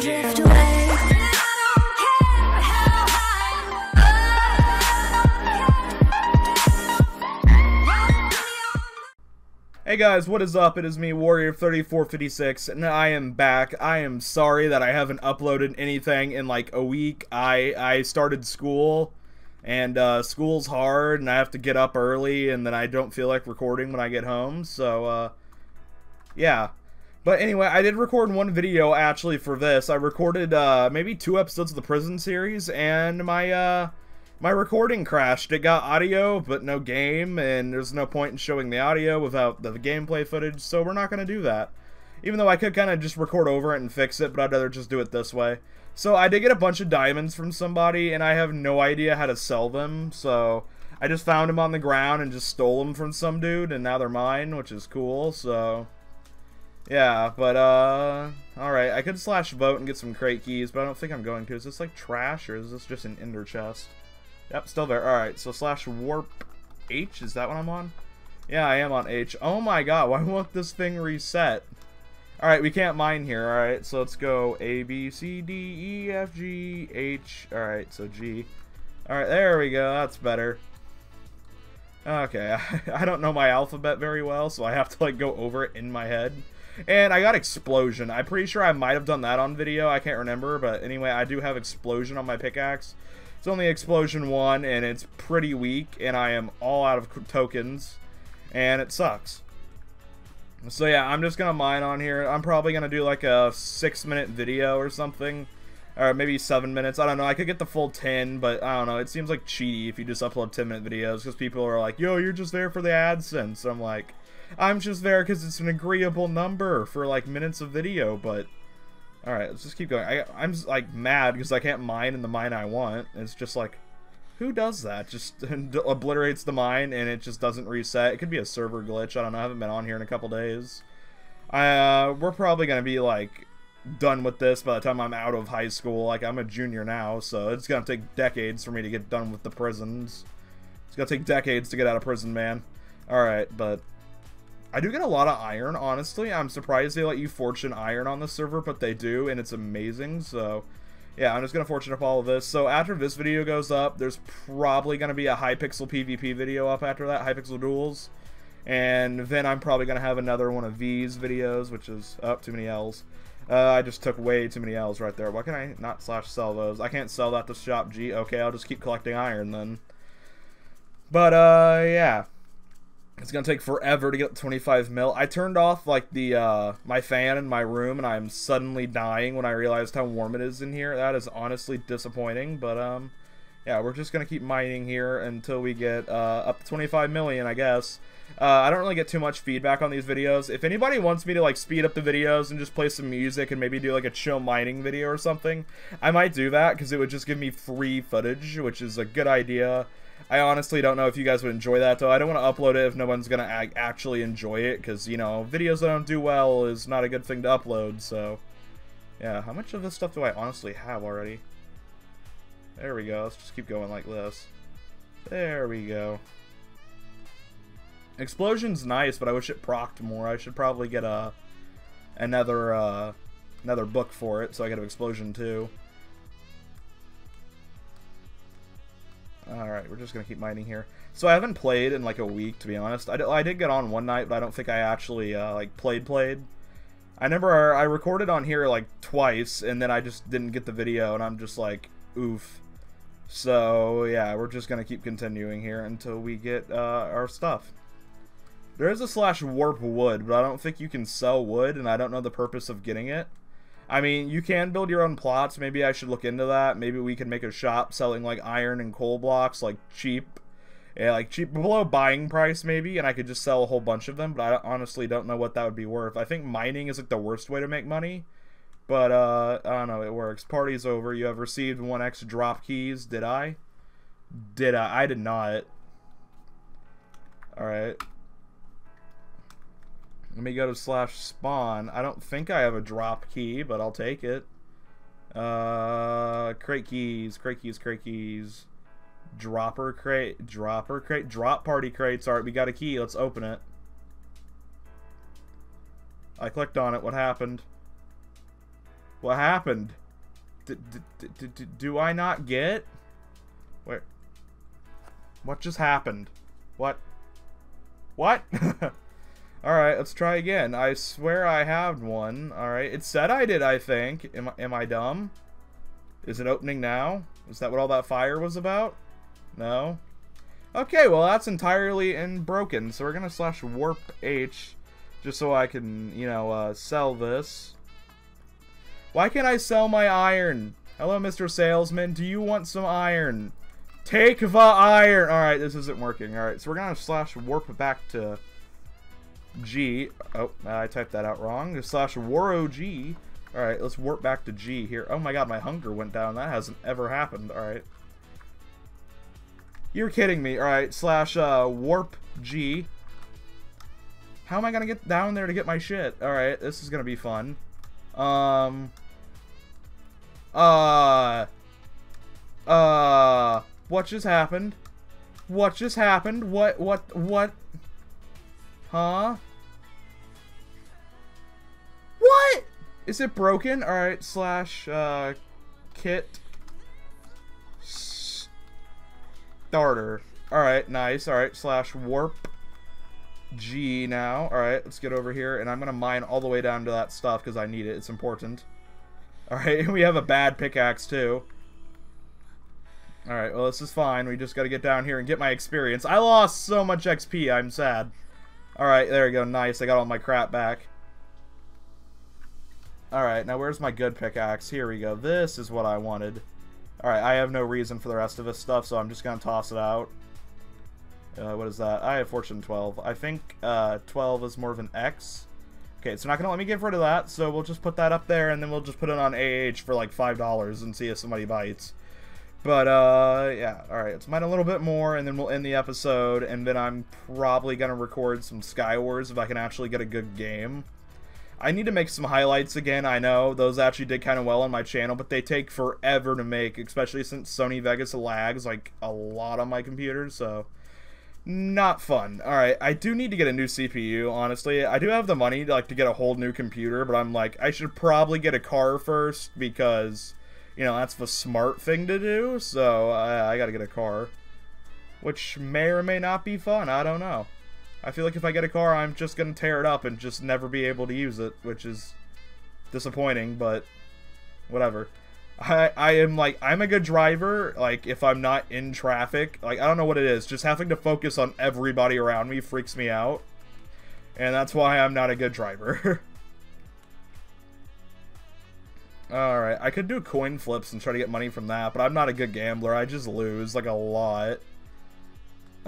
drift away. Hey guys, what is up? It is me, Warrior3456, and I am back. I am sorry that I haven't uploaded anything in like a week. I I started school, and uh, school's hard, and I have to get up early, and then I don't feel like recording when I get home, so uh, yeah. But anyway, I did record one video actually for this. I recorded uh, maybe two episodes of the prison series, and my uh, my recording crashed. It got audio, but no game, and there's no point in showing the audio without the gameplay footage, so we're not going to do that. Even though I could kind of just record over it and fix it, but I'd rather just do it this way. So I did get a bunch of diamonds from somebody, and I have no idea how to sell them, so I just found them on the ground and just stole them from some dude, and now they're mine, which is cool, so... Yeah, but, uh... Alright, I could slash vote and get some crate keys, but I don't think I'm going to. Is this, like, trash, or is this just an ender chest? Yep, still there. Alright, so slash warp H, is that what I'm on? Yeah, I am on H. Oh my god, why won't this thing reset? Alright, we can't mine here. Alright, so let's go A, B, C, D, E, F, G, H. Alright, so G. Alright, there we go. That's better. Okay, I don't know my alphabet very well, so I have to like go over it in my head. And I got Explosion. I'm pretty sure I might have done that on video. I can't remember, but anyway, I do have Explosion on my pickaxe. It's only Explosion 1, and it's pretty weak, and I am all out of tokens, and it sucks. So yeah, I'm just gonna mine on here. I'm probably gonna do like a six minute video or something. Or maybe seven minutes. I don't know. I could get the full 10, but I don't know. It seems like cheaty if you just upload 10 minute videos because people are like, yo, you're just there for the AdSense. I'm like, I'm just there because it's an agreeable number for like minutes of video, but Alright, let's just keep going. I, I'm just, like mad because I can't mine in the mine I want. It's just like, who does that? Just obliterates the mine and it just doesn't reset. It could be a server glitch. I don't know. I haven't been on here in a couple days. Uh, we're probably going to be like done with this by the time I'm out of high school. Like, I'm a junior now, so it's going to take decades for me to get done with the prisons. It's going to take decades to get out of prison, man. Alright, but I do get a lot of iron, honestly. I'm surprised they let you fortune iron on the server, but they do, and it's amazing, so... Yeah, I'm just going to fortune up all of this. So after this video goes up, there's probably going to be a Hypixel PvP video up after that, Hypixel Duels. And then I'm probably going to have another one of these videos, which is... Oh, too many L's. Uh, I just took way too many L's right there. Why can I not slash sell those? I can't sell that to Shop G. Okay, I'll just keep collecting iron then. But, uh, yeah. It's gonna take forever to get 25 mil. I turned off like the uh, my fan in my room, and I'm suddenly dying when I realized how warm it is in here. That is honestly disappointing, but um, yeah, we're just gonna keep mining here until we get uh, up to 25 million, I guess. Uh, I don't really get too much feedback on these videos. If anybody wants me to like speed up the videos and just play some music and maybe do like a chill mining video or something, I might do that because it would just give me free footage, which is a good idea. I honestly don't know if you guys would enjoy that, though. I don't want to upload it if no one's going to actually enjoy it, because, you know, videos that don't do well is not a good thing to upload, so... Yeah, how much of this stuff do I honestly have already? There we go. Let's just keep going like this. There we go. Explosion's nice, but I wish it procced more. I should probably get a another uh, another book for it, so I get an explosion too. We're just going to keep mining here. So I haven't played in like a week, to be honest. I, I did get on one night, but I don't think I actually uh, like played played. I remember I recorded on here like twice, and then I just didn't get the video, and I'm just like, oof. So yeah, we're just going to keep continuing here until we get uh, our stuff. There is a slash warp wood, but I don't think you can sell wood, and I don't know the purpose of getting it. I mean, you can build your own plots. Maybe I should look into that. Maybe we can make a shop selling like iron and coal blocks, like cheap, yeah, like cheap below buying price maybe, and I could just sell a whole bunch of them. But I honestly don't know what that would be worth. I think mining is like the worst way to make money. But uh, I don't know. It works. Party's over. You have received one X drop keys. Did I? Did I? I did not. All right. Let me go to slash spawn. I don't think I have a drop key, but I'll take it. Uh, crate keys, crate keys, crate keys. Dropper crate, dropper crate, drop party crates. Alright, we got a key. Let's open it. I clicked on it. What happened? What happened? D do I not get? Where? What just happened? What? What? Alright, let's try again. I swear I have one. Alright, it said I did, I think. Am, am I dumb? Is it opening now? Is that what all that fire was about? No? Okay, well that's entirely in broken, so we're gonna slash warp H just so I can, you know, uh, sell this. Why can't I sell my iron? Hello, Mr. Salesman, do you want some iron? Take the iron! Alright, this isn't working. Alright, so we're gonna slash warp back to G. Oh, I typed that out wrong. Slash Waro G. Alright, let's warp back to G here. Oh my god, my hunger went down. That hasn't ever happened. Alright. You're kidding me. Alright, slash uh, warp G. How am I gonna get down there to get my shit? Alright, this is gonna be fun. Um... Uh... Uh... What just happened? What just happened? What, what, what? Huh? Is it broken? Alright, slash, uh, kit starter. Alright, nice. Alright, slash warp G now. Alright, let's get over here, and I'm gonna mine all the way down to that stuff, because I need it. It's important. Alright, we have a bad pickaxe, too. Alright, well, this is fine. We just gotta get down here and get my experience. I lost so much XP, I'm sad. Alright, there we go. Nice, I got all my crap back. Alright, now where's my good pickaxe? Here we go. This is what I wanted. Alright, I have no reason for the rest of this stuff, so I'm just going to toss it out. Uh, what is that? I have Fortune 12. I think uh, 12 is more of an X. Okay, it's not going to let me get rid of that, so we'll just put that up there, and then we'll just put it on AH for like $5 and see if somebody bites. But, uh, yeah, alright, let's mine a little bit more, and then we'll end the episode, and then I'm probably going to record some Skywars if I can actually get a good game. I need to make some highlights again, I know. Those actually did kind of well on my channel, but they take forever to make, especially since Sony Vegas lags, like, a lot on my computer, so... Not fun. Alright, I do need to get a new CPU, honestly. I do have the money, to, like, to get a whole new computer, but I'm like, I should probably get a car first, because, you know, that's the smart thing to do, so I, I gotta get a car. Which may or may not be fun, I don't know. I feel like if I get a car, I'm just going to tear it up and just never be able to use it, which is disappointing, but whatever. I, I am like, I'm a good driver, like, if I'm not in traffic. Like, I don't know what it is. Just having to focus on everybody around me freaks me out. And that's why I'm not a good driver. Alright, I could do coin flips and try to get money from that, but I'm not a good gambler. I just lose, like, a lot.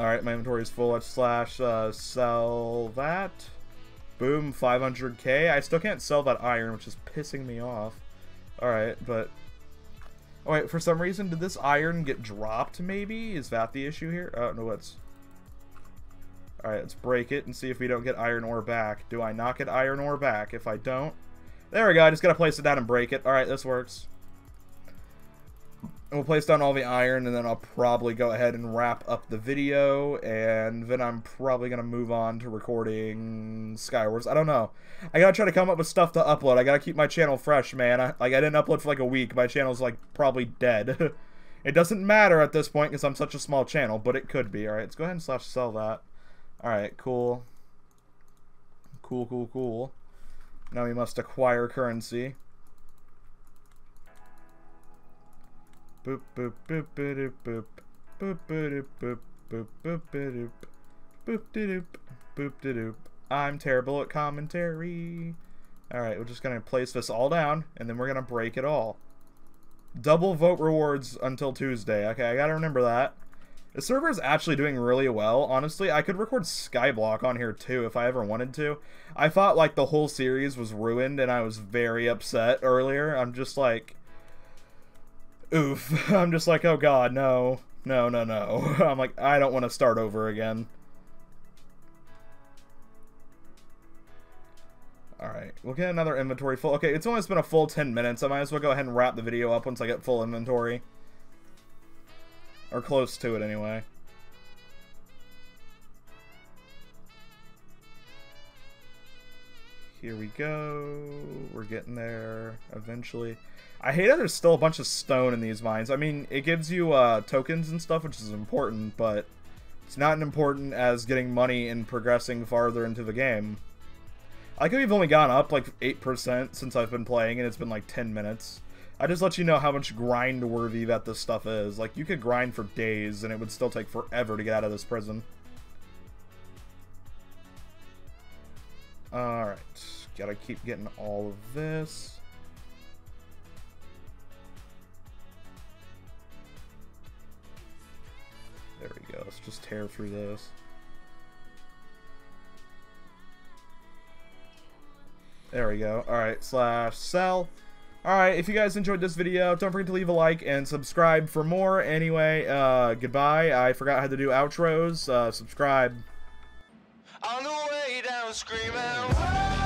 Alright, my inventory is full. Let's slash uh, sell that. Boom, 500k. I still can't sell that iron, which is pissing me off. Alright, but... Oh wait, for some reason, did this iron get dropped, maybe? Is that the issue here? Oh, no, let's... Alright, let's break it and see if we don't get iron ore back. Do I not get iron ore back? If I don't... There we go, I just gotta place it down and break it. Alright, this works. We'll place down all the iron, and then I'll probably go ahead and wrap up the video, and then I'm probably going to move on to recording Skywars. I don't know. I gotta try to come up with stuff to upload. I gotta keep my channel fresh, man. I, like, I didn't upload for like a week. My channel's, like, probably dead. it doesn't matter at this point because I'm such a small channel, but it could be. Alright, let's go ahead and slash sell that. Alright, cool. Cool, cool, cool. Now we must acquire currency. Boop boop boop boop boop boop boop boop boop boop boop boop doop boop doop. I'm terrible at commentary. Alright, we're just gonna place this all down, and then we're gonna break it all. Double vote rewards until Tuesday. Okay, I gotta remember that. The server is actually doing really well. Honestly, I could record Skyblock on here too if I ever wanted to. I thought like the whole series was ruined and I was very upset earlier. I'm just like, oof. I'm just like, oh god, no. No, no, no. I'm like, I don't want to start over again. Alright, we'll get another inventory full. Okay, it's only been a full 10 minutes. I might as well go ahead and wrap the video up once I get full inventory. Or close to it, anyway. Here we go. We're getting there eventually. I hate that there's still a bunch of stone in these mines. I mean, it gives you uh, tokens and stuff, which is important, but it's not as important as getting money and progressing farther into the game. I like we've only gone up like 8% since I've been playing, and it's been like 10 minutes. I just let you know how much grind worthy that this stuff is. Like, you could grind for days, and it would still take forever to get out of this prison. Alright, gotta keep getting all of this. There we go, let's just tear through this. There we go. Alright, slash sell. Alright, if you guys enjoyed this video, don't forget to leave a like and subscribe for more. Anyway, uh, goodbye. I forgot how to do outros. Uh, subscribe. On the way down screaming,